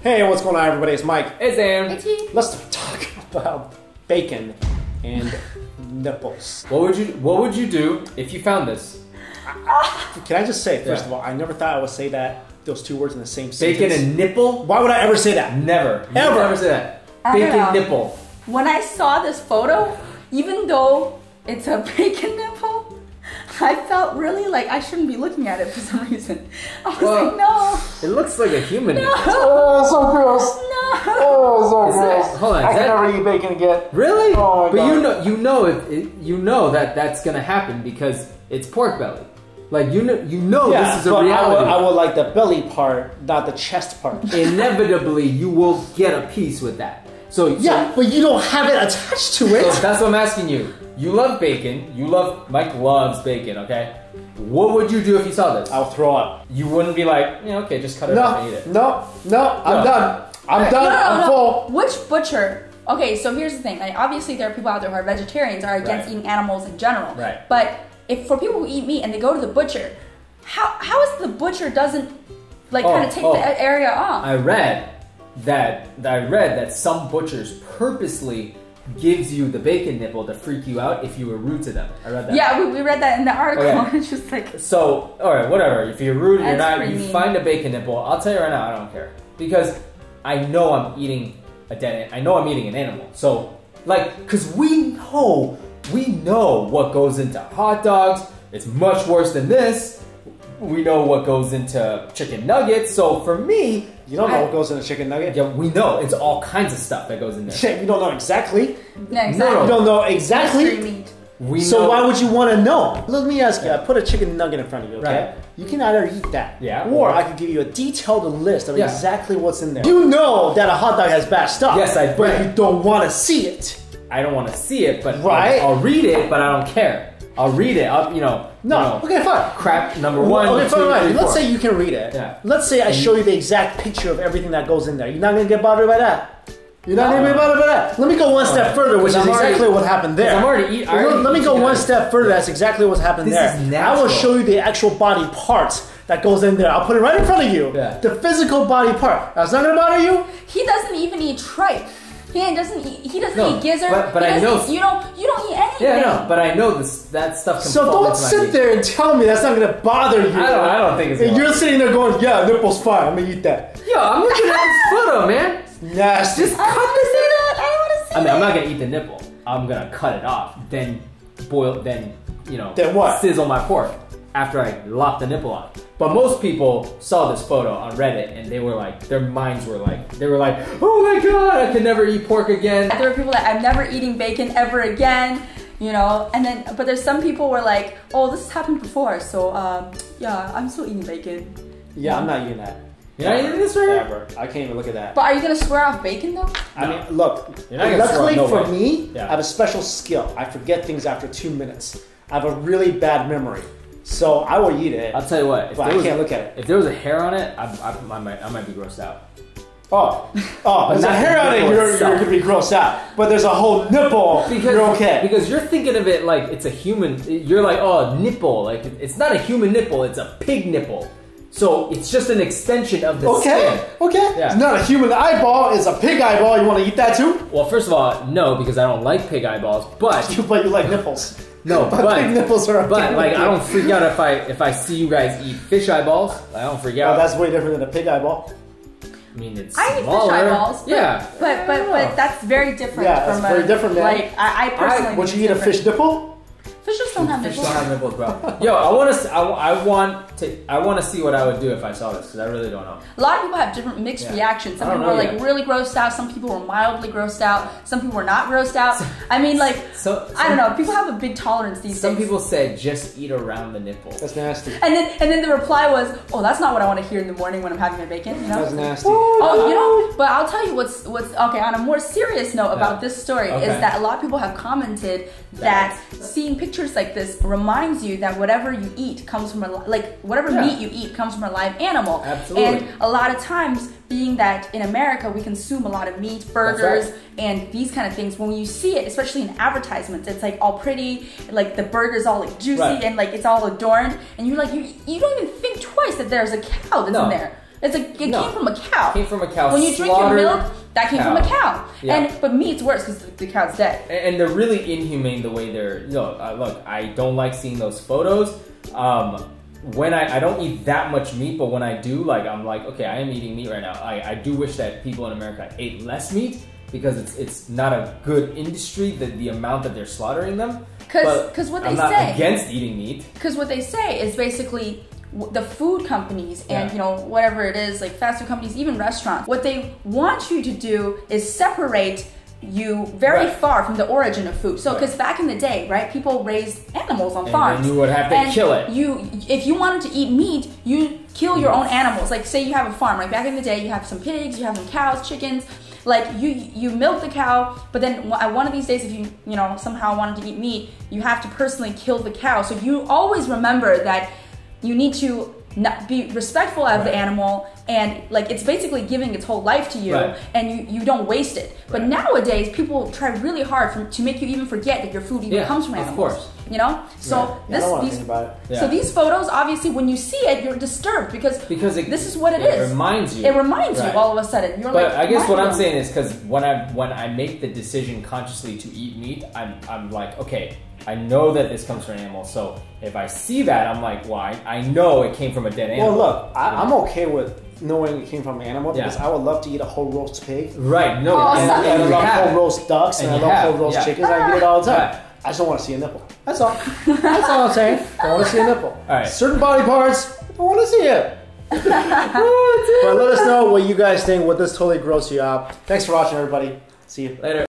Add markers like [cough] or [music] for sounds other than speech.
Hey, what's going on, everybody? It's Mike. Hey Sam. Let's talk [laughs] about bacon and [laughs] nipples. What would you What would you do if you found this? [laughs] Can I just say, first Yeah. of all, I never thought I would say that those two words in the same sentence. Bacon and nipple? Why would I ever say that? Never. You Ever. Never say that. I don't Bacon know. nipple. When I saw this photo, even though it's a bacon nipple, I felt really like I shouldn't be looking at it for some reason. I was Well- like, no, It looks like a human nipple. Oh, so gross. no. Oh, so Is that- hold on, I is can that- never eat bacon again. Really? Oh my but God. you know, you know, it, it, you know that that's gonna happen because it's pork belly. Like you know, you know yeah, this is a but I reality. would, I would like the belly part, not the chest part. Inevitably, you will get a piece with that. So yeah, but you don't have it attached to it. so that's what I'm asking you. You love bacon. You love Mike loves bacon. Okay. What would you do if you saw this? I'll throw up. You wouldn't be like, yeah, okay, just cut it off and No, eat it. no, no, I'm done. I'm No, done. no, no, I'm no. full. Which butcher? Okay, so here's the thing. Like, obviously, there are people out there who are vegetarians, are against Right. eating animals in general. Right. But if for people who eat meat and they go to the butcher, how how is the butcher doesn't like Oh, kind of take oh. the area off? I read that I read that some butchers purposely gives you the bacon nipple to freak you out if you were rude to them. I read that. yeah, we, we read that in the article. Okay. [laughs] it's just like So, all right, whatever. If you're rude, you're not. You mean. find a bacon nipple. I'll tell you right now, I don't care because I know I'm eating a dead. I know I'm eating an animal. So, like, because we know, we know what goes into hot dogs. It's much worse than this. We know what goes into chicken nuggets. So for me, You don't know I- what goes in a chicken nugget. Yeah, we know it's all kinds of stuff that goes in there. [laughs] we don't know exactly. yeah, No, exactly. You don't know exactly. We So know, why would you want to know? Let me ask you. I put a chicken nugget in front of you. Okay. Right. You can either eat that, Yeah. or I could give you a detailed list of Yeah. exactly what's in there. You know that a hot dog has bad stuff. Yes, I- But right. you don't want to see it. I don't want to see it, but Right. I'll, I'll read it, but I don't care. I'll read it. I'll, you know. No. you know, Okay, fine. Crap number one. okay, two, fine, fine. three, Let's four. say you can read it. Yeah. Let's say I show you the exact picture of everything that goes in there. You're not gonna get bothered by that. You're not gonna No. be bothered by that. Let me go one step Okay. further, which is I'm already- exactly what happened there. I'm already eat- Let- already Let me go one nuggets. step further. That's exactly what's happened there. This there. is I will show you the actual body parts that goes in there. I'll put it right in front of you. Yeah. The physical body part. That's not gonna bother you. He doesn't even eat tripe. He doesn't eat. He doesn't No, eat gizzard. but- but I know- eat- you don't. You don't eat anything. Yeah, no, but I know this. That stuff can So fall don't into sit meat. there and tell me that's not gonna bother you. I don't. I don't think it's. And you're sitting there going, "Yeah, nipple's fine. I'm gonna eat that." Yo, I'm looking at this photo, man. Nasty. Just I don't cut this. see that. I don't want to see I mean, that. I'm not gonna eat the nipple. I'm gonna cut it off, then boil, then you know, Then what? Sizzle my pork after I lop the nipple off. But most people saw this photo on Reddit and they were like, their minds were like, they were like, oh my god, I can never eat pork again. There are people that I'm never eating bacon ever again, you know. And then, but there's some people were like, oh, this has happened before, so um, yeah, I'm still eating bacon. Yeah, I'm not eating that. You're not eating this right here? Ever. I can't even look at that. But are you gonna swear off bacon though? I mean, look. You're not gonna luckily throw it, no for way. me, Yeah. I have a special skill. I forget things after two minutes. I have a really bad memory, so I will eat it. I'll tell you what, if but there I was, can't look at it. if there was a hair on it, I, I, I, might, I might be grossed out. Oh, oh, there's a hair on it. You're, you're gonna be grossed out. But there's a whole nipple. Because, you're okay. Because you're thinking of it like it's a human. You're like, oh, nipple. Like it's not a human nipple. It's a pig nipple. So it's just an extension of the okay, skin. okay. Yeah. It's not a human eyeball. It's a pig eyeball. You want to eat that too? Well, first of all, no, because I don't like pig eyeballs. But [laughs] You, but you like nipples. no, [laughs] But but pig nipples are. A But like I don't freak out if I if I see you guys eat fish eyeballs. I don't freak Well, out. that's way different than a pig eyeball. I mean, it's I eat smaller. fish eyeballs. But, yeah, But but but that's very different Yeah, from that's a, very different, man. Like I, I personally. Would think you eat a it's fish nipple? Fishes don't have Fish nipples. don't have nipples, bro. Yo, I want to. I, I want to. I want to see what I would do if I saw this because I really don't know. A lot of people have different mixed Yeah. reactions. Some people were like yet. really grossed out. Some people were mildly grossed out. Some people were not grossed out. [laughs] I mean, like So I don't know. People have a big tolerance these Some days. Some people said just eat around the nipple. That's nasty. And then and then the reply was, "Oh, that's not what I want to hear in the morning when I'm having my bacon." You know. That's nasty. Oh, you know, but I'll tell you what's what's okay. On a more serious note about Yeah. this story Okay. is that a lot of people have commented that seeing pictures like this reminds you that whatever you eat comes from a like whatever Yeah. meat you eat comes from a live animal. Absolutely. And a lot of times, being that in America we consume a lot of meat, burgers, right. and these kind of things, when you see it, especially in advertisements, it's like all pretty, like the burger's all like juicy Right. and like it's all adorned, and you're like you you don't even think twice that there's a cow that's No. in there. It's a, it No. came from a cow. Came from a cow. when you drink your milk, that came from a cow. Yeah. And but meat's worse because the, the cow's dead. And- and they're really inhumane the way they're. You know, uh, look, I don't like seeing those photos. Um, when I, I don't eat that much meat, but when I do, like I'm like, okay, I am eating meat right now. I, I do wish that people in America ate less meat because it's it's not a good industry. The the amount that they're slaughtering them. 'Cause- But 'cause what they I'm say- against eating meat. Because what they say is basically the food companies and Yeah. you know whatever it is like fast food companies even restaurants what they want you to do is separate you very Right. far from the origin of food so Right. because back in the day right people raised animals on And farms then you would have to and kill it. you if you wanted to eat meat you kill your own animals like say you have a farm like back in the day you have some pigs you have some cows chickens like you you milk the cow but then one one of these days if you you know somehow wanted to eat meat you have to personally kill the cow so you always remember that you need to not be respectful of the animal and like it's basically giving its whole life to you Right. and you, you don't waste it but Right. nowadays people try really hard for, to make you even forget that your food even Yeah, comes from of animals course. you know so Yeah, this don't want to these about it. Yeah. so these photos, obviously, when you see it, you're disturbed because Because it, this is what it it is. reminds you. It reminds Right. you all of a sudden. You're But like, I guess what I'm saying is because when I when I make the decision consciously to eat meat, I'm I'm like, okay, I know that this comes from an animal. So if I see that, I'm like, well, I, I know it came from a dead animal. Well, look, I, I'm okay with knowing it came from an animal because Yeah. I would love to eat a whole roast pig. right? No, Oh, and, and And I love have. whole roast ducks and, And I you love have, whole roast yeah. chickens. I eat it all the time. Right. I just don't want to see a nipple. That's all. That's all I'm saying. I want to see a nipple. All right. Certain body parts, I want to see it. [laughs] but let us know what you guys think. Would this totally gross you out? Thanks for watching, everybody. See you. Later.